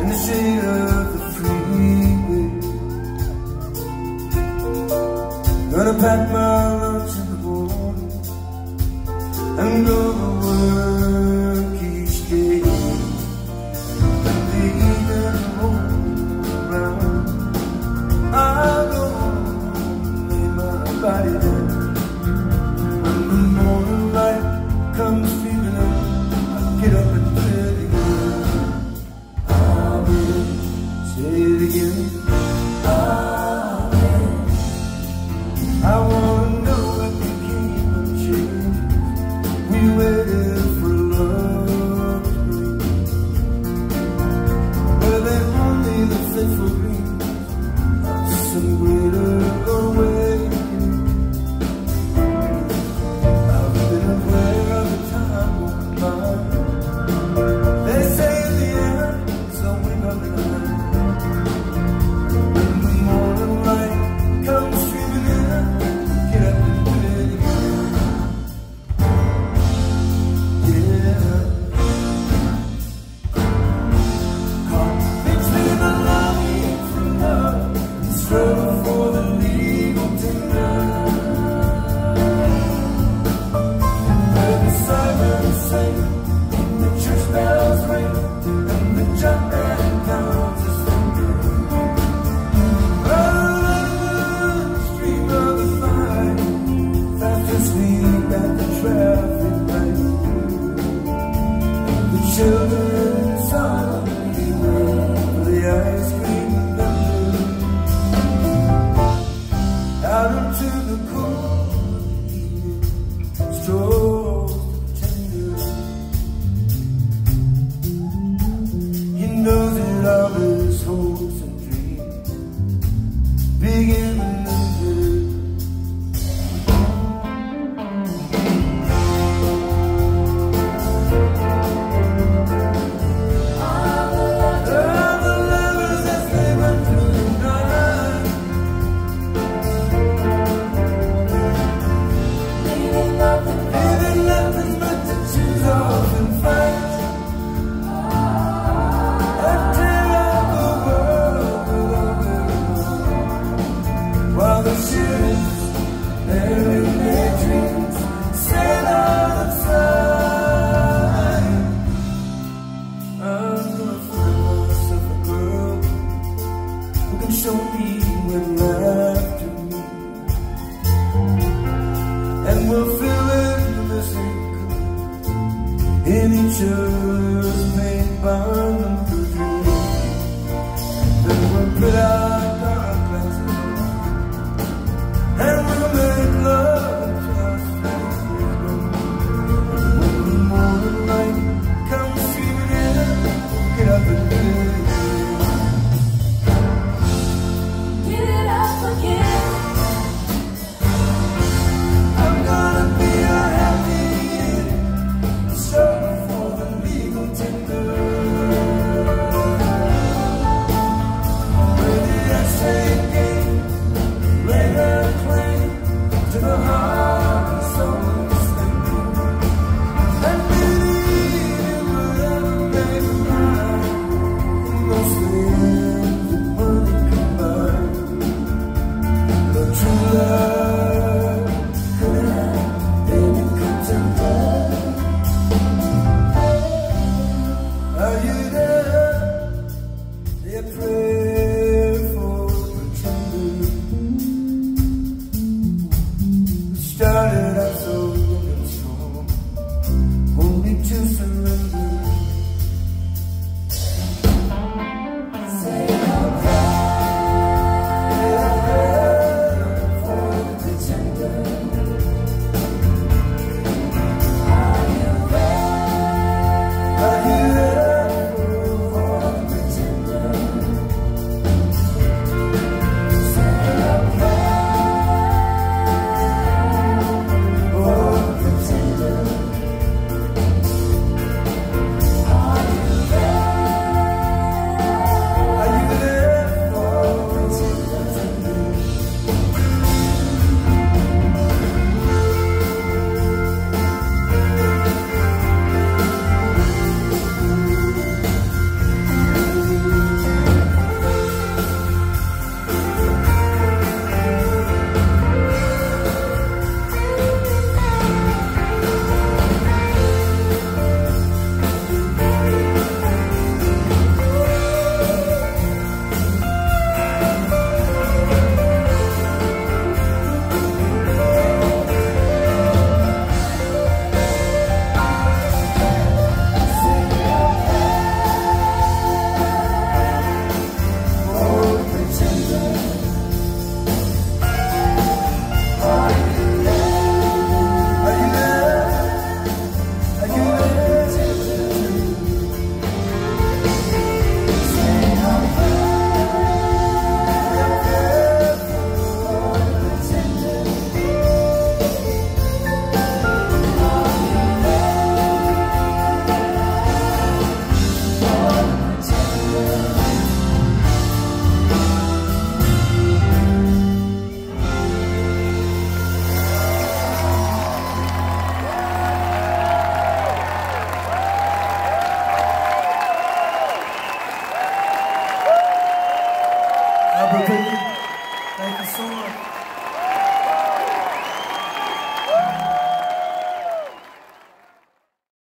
in the shade of the freeway. Gonna pack my children solemnly wave the ice show me with to me. And we'll fill in the missing in each other's made by